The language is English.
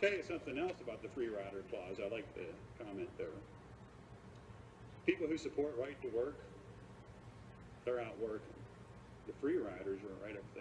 Tell you something else about the free rider clause, I like the comment there. People who support right to work, they're out working. The free riders are right up there.